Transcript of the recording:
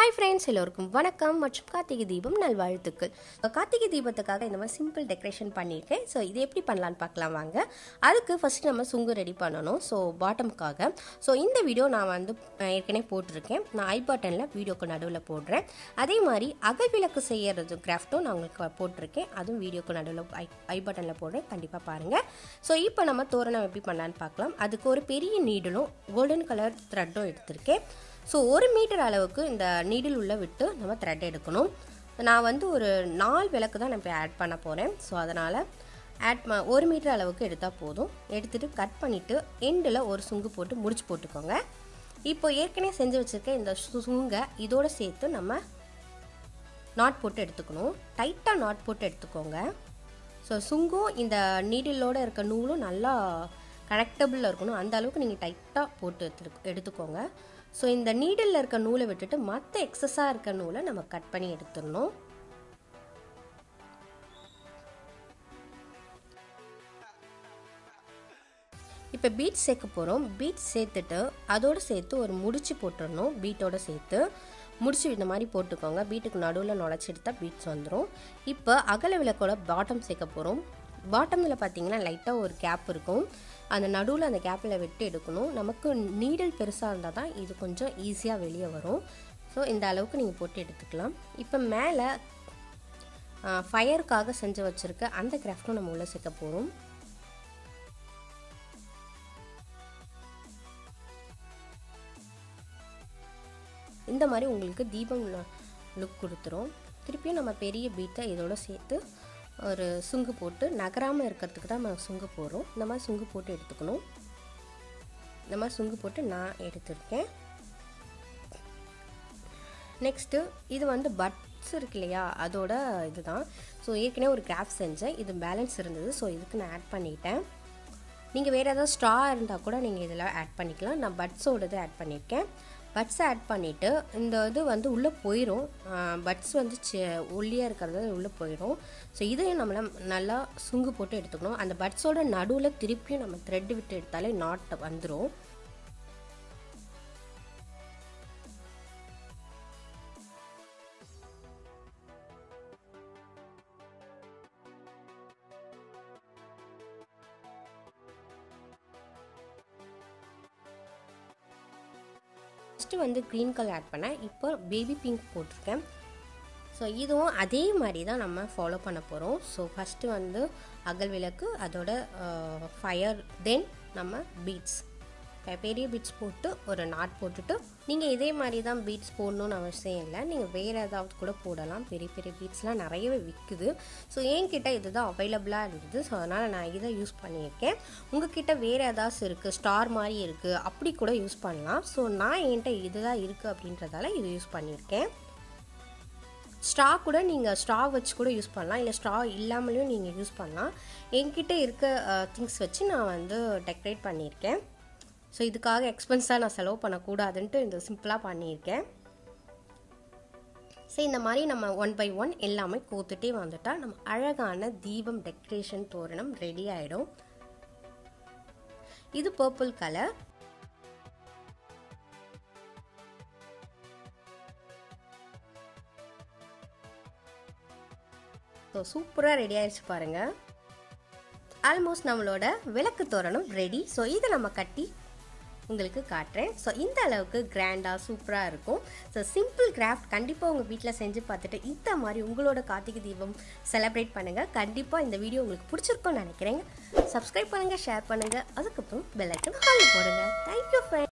Hi friends எல்லோருக்கும் வணக்கம் மற்றும் கார்த்திகை தீபம் நல்வாழ்த்துக்கள். கார்த்திகை தீபத்துக்காக இந்த மாதிரி சிம்பிள் டெக்கரேஷன் பண்ணியிருக்கேன். ஸோ இது எப்படி பண்ணலான்னு பார்க்கலாம் வாங்க. அதுக்கு ஃபஸ்ட்டு நம்ம சுங்கு ரெடி பண்ணணும். ஸோ பாட்டமுக்காக ஸோ இந்த வீடியோ நான் வந்து ஏற்கனவே போட்டிருக்கேன். நான் ஐ பட்டனில் வீடியோக்கு நடுவில் போடுறேன். அதே மாதிரி அகல் விளக்கு கிராஃப்ட்டும் நான் உங்களுக்கு போட்டிருக்கேன். அதுவும் வீடியோக்கு நடுவில் ஐ ஐ பட்டனில் போடுறேன். கண்டிப்பாக பாருங்கள் ஸோ இப்போ நம்ம தோரணம் எப்படி பண்ணலான்னு பார்க்கலாம். அதுக்கு ஒரு பெரிய நீடலும் கோல்டன் கலர் த்ரெட்டும் எடுத்திருக்கேன். ஸோ ஒரு மீட்டர் அளவுக்கு இந்த நீடில் உள்ள விட்டு நம்ம த்ரெட் எடுக்கணும். நான் வந்து ஒரு நாலு விளக்கு தான் நான் இப்போ ஆட் பண்ண போகிறேன் ஸோ அதனால் ஆட் ம ஒரு மீட்டர் அளவுக்கு எடுத்தால் போதும். எடுத்துகிட்டு கட் பண்ணிவிட்டு எண்டில் ஒரு சுங்கு போட்டு முடிச்சு போட்டுக்கோங்க. இப்போ ஏற்கனவே செஞ்சு வச்சுருக்க இந்த சுங்கை இதோடு சேர்த்து நம்ம நாட் போட்டு எடுத்துக்கணும். டைட்டாக நாட் போட்டு எடுத்துக்கோங்க. ஸோ சுங்கும் இந்த நீடிலோட இருக்க நூலும் நல்லா கனெக்டபிளில் இருக்கணும். அந்த அளவுக்கு நீங்கள் டைட்டாக போட்டு எடுத்து எடுத்துக்கோங்க. ஸோ இந்த நீடிலில் இருக்க நூலை விட்டுட்டு மற்ற எக்ஸஸாக இருக்க நூலை நம்ம கட் பண்ணி எடுத்துடணும். இப்போ பீட் சேர்க்க போகிறோம் பீட் சேர்த்துட்டு அதோடு சேர்த்து ஒரு முடிச்சு போட்டுடணும். பீட்டோட சேர்த்து முடிச்சு இந்த மாதிரி போட்டுக்கோங்க. பீட்டுக்கு நடுவில் நுழைச்சி எடுத்தால் பீட்ஸ் வந்துடும் இப்போ அகல விளக்கோட பாட்டம் சேர்க்க போகிறோம் பாட்டமில் பார்த்தீங்கன்னா லைட்டாக ஒரு கேப் இருக்கும். அந்த நடுவில் அந்த கேப்பில் விட்டு எடுக்கணும். நமக்கு நீடல் பெருசாக இருந்தால் தான் இது கொஞ்சம் ஈஸியாக வெளியே வரும். ஸோ இந்த அளவுக்கு நீங்கள் போட்டு எடுத்துக்கலாம். இப்போ மேலே ஃபயருக்காக செஞ்சு வச்சுருக்க அந்த கிராஃப்ட்டும் நம்ம உள்ளே சேர்க்க போகிறோம் இந்த மாதிரி உங்களுக்கு தீபம் லுக் கொடுத்துரும். திருப்பியும் நம்ம பெரிய பீட்டை இதோட சேர்த்து ஒரு சுங்கு போட்டு நகராமல் இருக்கிறதுக்கு தான் நம்ம சுங்கு போடுறோம். இந்த மாதிரி சுங்கு போட்டு எடுத்துக்கணும். இந்த மாதிரி சுங்கு போட்டு நான் எடுத்திருக்கேன். நெக்ஸ்ட்டு இது வந்து பட்ஸ் இருக்கு இல்லையா? அதோட இதுதான். ஸோ ஏற்கனவே ஒரு கேப் செஞ்சேன். இது பேலன்ஸ் இருந்தது. ஸோ இதுக்கு நான் ஆட் பண்ணிட்டேன். நீங்கள் வேறு ஏதாவது ஸ்ட்ரா இருந்தால் கூட நீங்கள் இதில் ஆட் பண்ணிக்கலாம். நான் பட்ஸோடது ஆட் பண்ணியிருக்கேன். பட்ஸ் ஆட் பண்ணிவிட்டு இந்த இது வந்து உள்ளே போயிடும் பட்ஸ் வந்து செ- ஒல்லியாக இருக்கிறது உள்ளே போயிடும் ஸோ இதையும் நம்மள நல்லா சுங்கு போட்டு எடுத்துக்கணும். அந்த பட்ஸோட நடுவில் திருப்பியும் நம்ம த்ரெட்டு விட்டு எடுத்தாலே நாட் வந்துடும் ஃபஸ்ட்டு வந்து க்ரீன் கலர் ஆட் பண்ணேன். இப்போ பேபி பிங்க் போட்டிருக்கேன். ஸோ இதுவும் அதே மாதிரி தான் நம்ம ஃபாலோ பண்ண போகிறோம் ஸோ ஃபஸ்ட்டு வந்து அகல் விளக்கு அதோட ஃபயர் தென் நம்ம பீட்ஸ் பெரிய பீட்ஸ் போட்டு ஒரு நாட் போட்டுட்டு நீங்கள் இதே மாதிரி தான் பீட்ஸ் போடணும்னு அவசியம் இல்லை. நீங்கள் வேறு ஏதாவது கூட போடலாம். பெரிய பெரிய பீட்ஸ்லாம் நிறையவே விற்குது ஸோ என்கிட்ட இதுதான் அவைலபிளாக இருந்தது. ஸோ அதனால் நான் இதை யூஸ் பண்ணியிருக்கேன். உங்ககிட்ட வேறு ஏதாச்சும் இருக்குது ஸ்டார் மாதிரி இருக்குது அப்படி கூட யூஸ் பண்ணலாம். ஸோ நான் என்கிட்ட இதுதான் இருக்குது அப்படின்றதால இது யூஸ் பண்ணியிருக்கேன். ஸ்ட்ரா கூட நீங்கள் ஸ்ட்ரா வச்சு கூட யூஸ் பண்ணலாம். இல்லை ஸ்ட்ரா இல்லாமலையும் நீங்கள் யூஸ் பண்ணலாம். என்கிட்ட இருக்க திங்ஸ் வச்சு நான் வந்து டெக்கரேட் பண்ணியிருக்கேன். ஸோ இதுக்காக எக்ஸ்பென்ஸாக நான் செலவு பண்ணக்கூடாதுன்ட்டு இந்த சிம்பிளாக பண்ணியிருக்கேன். ஸோ இந்த மாதிரி நம்ம ஒன் பை ஒன் எல்லாமே கோத்துட்டே வந்துட்டால் நம்ம அழகான தீபம் டெக்கரேஷன் தோரணம் ரெடி ஆகிடும் இது பர்பிள் கலர் ஸோ சூப்பராக ரெடி ஆயிடுச்சு பாருங்கள் ஆல்மோஸ்ட் நம்மளோட விளக்கு தோரணம் ரெடி ஸோ இதை நம்ம கட்டி உங்களுக்கு காட்டுறேன். ஸோ இந்த அளவுக்கு கிராண்டாக சூப்பராக இருக்கும். ஸோ சிம்பிள் கிராஃப்ட் கண்டிப்பாக உங்கள் வீட்டில் செஞ்சு பார்த்துட்டு இந்த மாதிரி உங்களோட கார்த்திகை தீபம் செலிப்ரேட் பண்ணுங்கள் கண்டிப்பாக இந்த வீடியோ உங்களுக்கு பிடிச்சிருக்கும்னு நினைக்கிறேங்க. சப்ஸ்கிரைப் பண்ணுங்கள் ஷேர் பண்ணுங்கள் அதுக்கப்புறம் பெல் ஐக்கன் ஹால் போடுங்க. Thank you friend